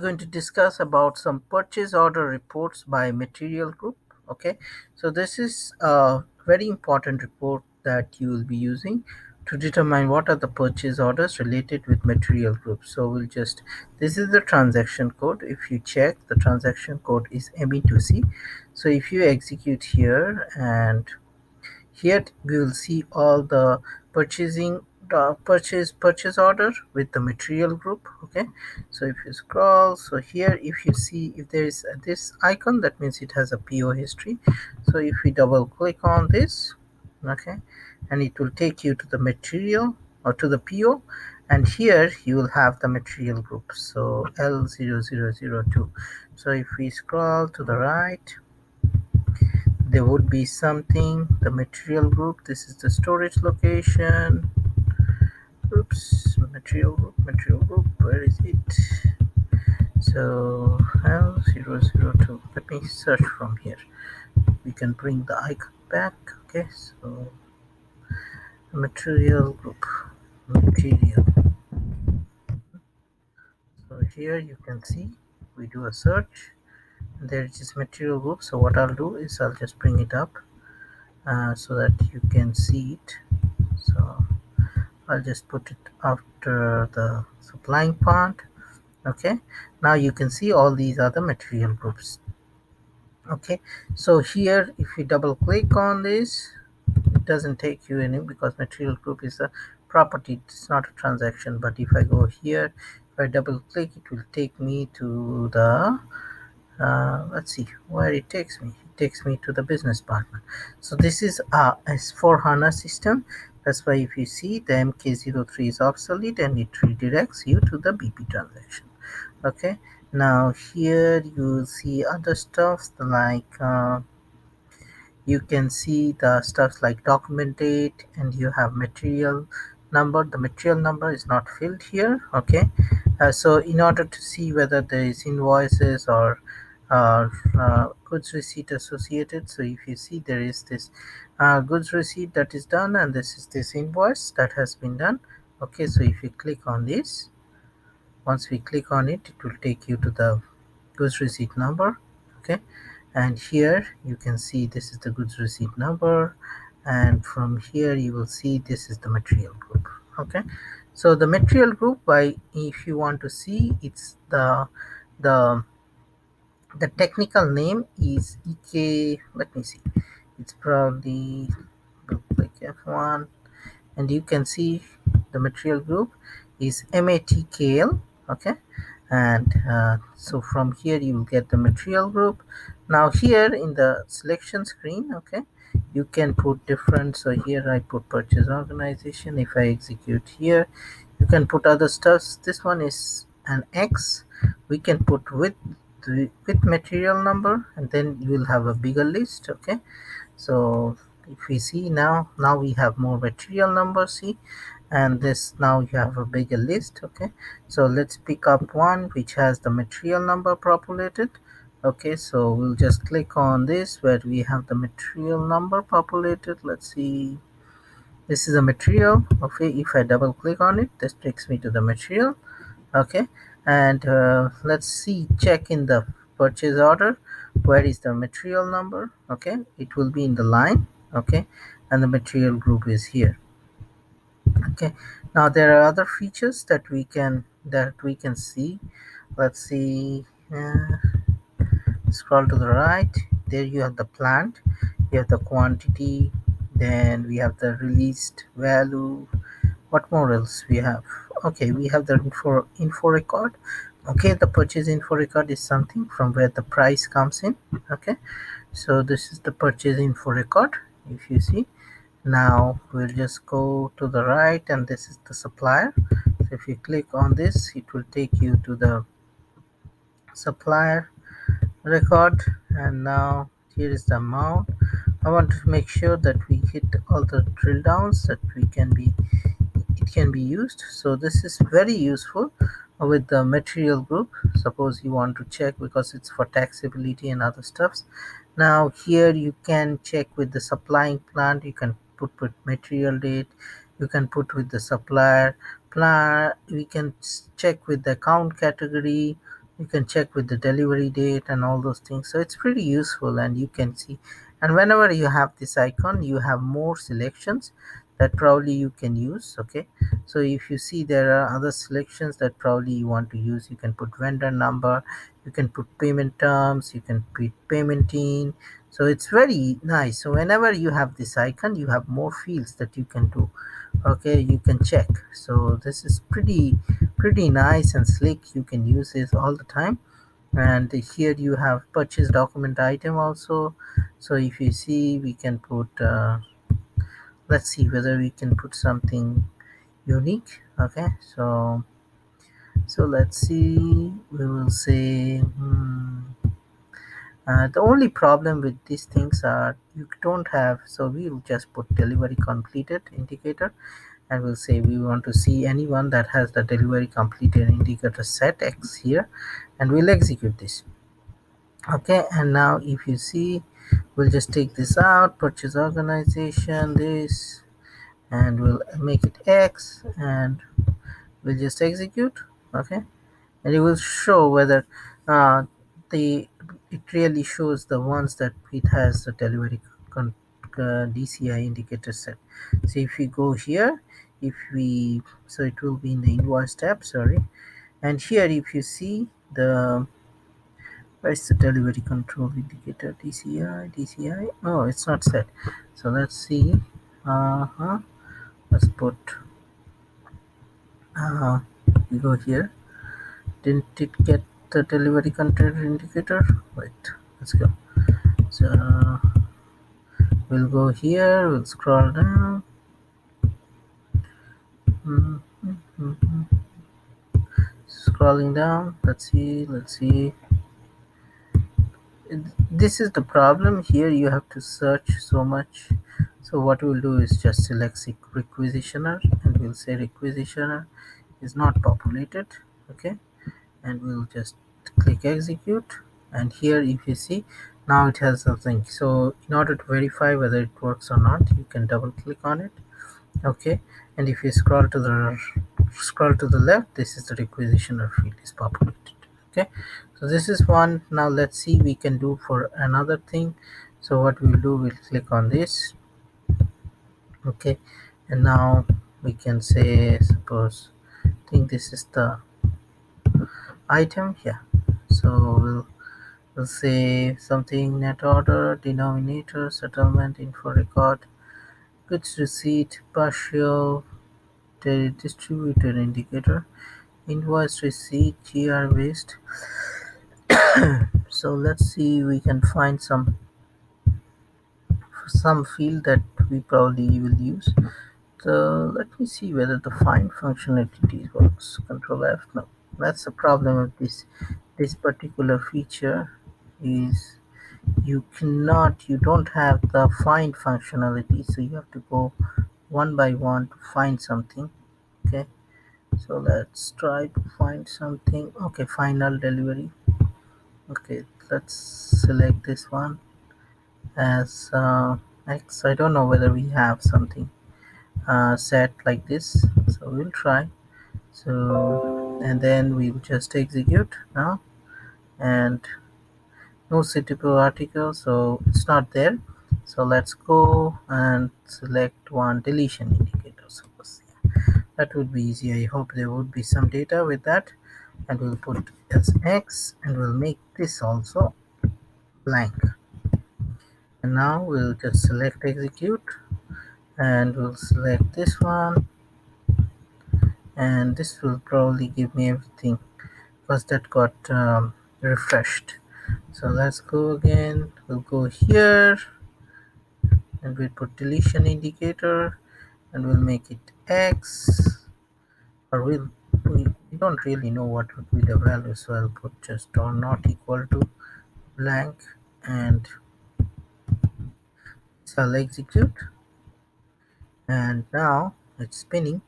Going to discuss about some purchase order reports by material group. Okay, so this is a very important report that you will be using to determine what are the purchase orders related with material group. So we'll just, this is the transaction code. If you check the transaction code is ME2C. So if you execute here and here we will see all the purchasing uh, purchase purchase order with the material group okay? So if you scroll so here if you see if there is this icon that means it has a PO history. So if we double click on this okay and it will take you to the material or to the PO and here you will have the material group. So L0002 so if we scroll to the right there would be something the material group. This is the storage location oops material group material group where is it? So l002 let me search from here. We can bring the icon back okay? So material group material. So here you can see we do a search. There is material group. So what I'll do is I'll just bring it up uh, so that you can see it. So I'll just put it after the supplying part. Okay. Now you can see all these other material groups. Okay. So here if you double click on this it doesn't take you any because material group is a property. It's not a transaction. But if I go here if I double click it will take me to the uh, let's see where it takes me. It takes me to the business partner. So this is a s4 hana system that's why if you see the mk03 is obsolete and it redirects you to the bp transaction. Okay? Now here you see other stuff like uh, you can see the stuff like document date and you have material number. The material number is not filled here. Okay? Uh, so in order to see whether there is invoices or uh, uh, goods receipt associated. So if you see there is this uh, goods receipt that is done and this is this invoice that has been done. Okay so if you click on this once we click on it it will take you to the goods receipt number. Okay and here you can see this is the goods receipt number and from here you will see this is the material group. Okay so the material group by if you want to see it's the the the technical name is ek let me see. It's probably like f1 and you can see the material group is matkl okay? And uh, so from here you will get the material group. Now here in the selection screen okay you can put different so here i put purchase organization. If i execute here you can put other stuffs. This one is an x. We can put with with material number and then you will have a bigger list okay? So if we see now now we have more material number see? And this now you have a bigger list okay? So let's pick up one which has the material number populated okay? So we'll just click on this where we have the material number populated. Let's see. This is a material okay? If i double click on it this takes me to the material okay and uh, let's see check in the purchase order. Where is the material number? Okay it will be in the line. Okay and the material group is here. Okay now there are other features that we can that we can see. Let's see uh, scroll to the right. There you have the plant. You have the quantity. Then we have the released value. What more else we have okay we have the info info record. Okay the purchase info record is something from where the price comes in. Okay so this is the purchase info record if you see. Now we'll just go to the right and this is the supplier. So if you click on this it will take you to the supplier record. And now here is the amount. I want to make sure that we hit all the drill downs that we can be can be used. So this is very useful with the material group. Suppose you want to check because it's for taxability and other stuffs. Now here you can check with the supplying plant. You can put with material date. You can put with the supplier plan. We can check with the account category. You can check with the delivery date and all those things. So it's pretty useful and you can see. And whenever you have this icon you have more selections that probably you can use okay? So if you see there are other selections that probably you want to use you can put vendor number you can put payment terms you can put payment in so it's very nice. So whenever you have this icon you have more fields that you can do okay? You can check. So this is pretty pretty nice and slick. You can use this all the time. And here you have purchase document item also. So if you see we can put uh, let's see whether we can put something unique okay? So so let's see we will say hmm, uh, the only problem with these things are you don't have so we'll just put delivery completed indicator and we'll say we want to see anyone that has the delivery completed indicator set x here and we'll execute this. Okay and now if you see we'll just take this out purchase organization this and we'll make it x and we'll just execute okay? And it will show whether uh, the it really shows the ones that it has the delivery uh, DCI indicator set. So if we go here if we so it will be in the invoice tab sorry. And here if you see the where's the delivery control indicator DCI DCI oh it's not set. So let's see. Uh-huh. Let's put uh, we go here. Didn't it get the delivery control indicator? Wait let's go. So we'll go here. We'll scroll down. Mm -hmm. scrolling down. Let's see. Let's see this is the problem. Here you have to search so much. So what we'll do is just select requisitioner and we'll say requisitioner is not populated okay? And we'll just click execute. And here if you see now it has something so in order to verify whether it works or not you can double click on it okay? And if you scroll to the scroll to the left this is the requisitioner field is populated okay so this is one. Now let's see we can do for another thing. So what we'll do we'll click on this. Okay and now we can say suppose I think this is the item here. So we'll, we'll say something net order denominator settlement info record goods receipt partial distributed indicator invoice receipt gr based so let's see we can find some some field that we probably will use. So let me see whether the find functionality works. Control f no. That's the problem with this this particular feature is you cannot you don't have the find functionality so you have to go one by one to find something okay so let's try to find something. Okay final delivery. Okay let's select this one as uh, X. I don't know whether we have something uh, set like this. So we'll try. So and then we'll just execute now. And no suitable article so it's not there. So let's go and select one deletion indicator suppose that would be easy. I hope there would be some data with that. And we'll put as x and we'll make this also blank. And now we'll just select execute. And we'll select this one. And this will probably give me everything. Because that got um, refreshed. So let's go again. We'll go here. And we'll put deletion indicator. And we'll make it x we, we don't really know what would be the value so I'll put just or not equal to blank and so I'll execute. And now it's spinning.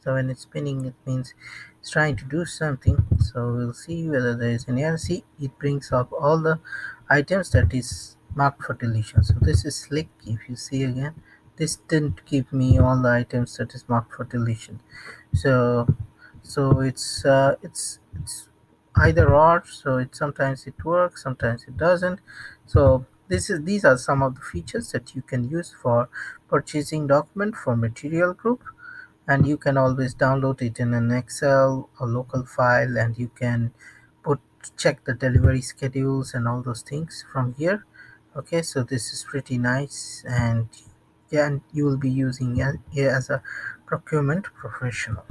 So when it's spinning it means it's trying to do something. So we'll see whether there is any error see it brings up all the items that is marked for deletion. So this is slick if you see again this didn't give me all the items that is marked for deletion. So so it's uh, it's it's either or so it sometimes it works sometimes it doesn't. So this is these are some of the features that you can use for purchasing document for material group. And you can always download it in an excel or local file and you can put check the delivery schedules and all those things from here. Okay so this is pretty nice and and you will be using it as a procurement professional